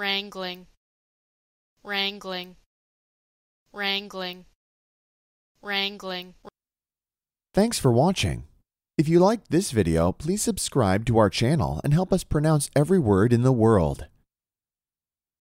wrangling, wrangling, wrangling, wrangling. Thanks for watching. If you liked this video, please subscribe to our channel and help us pronounce every word in the world.